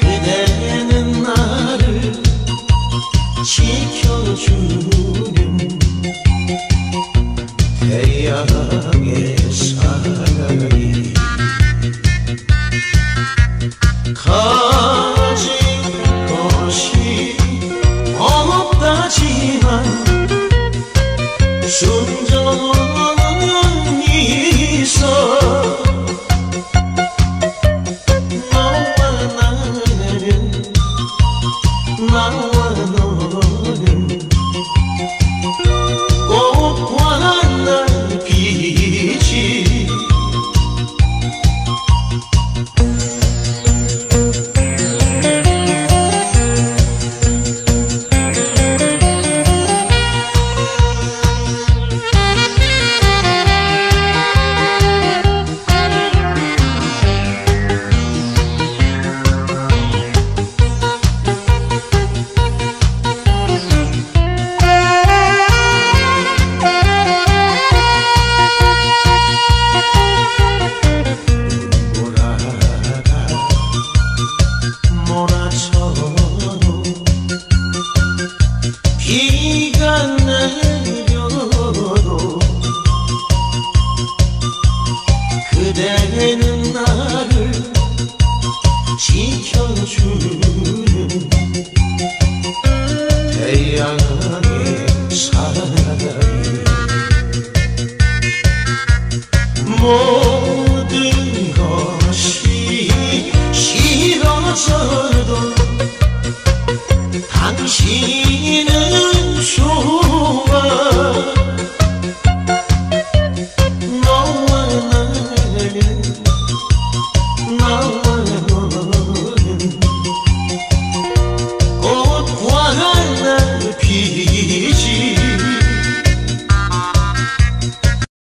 그대는 나를 지켜주고 show 비가 내려도 그대는 나를 지켜주는 태양의 사랑이. 모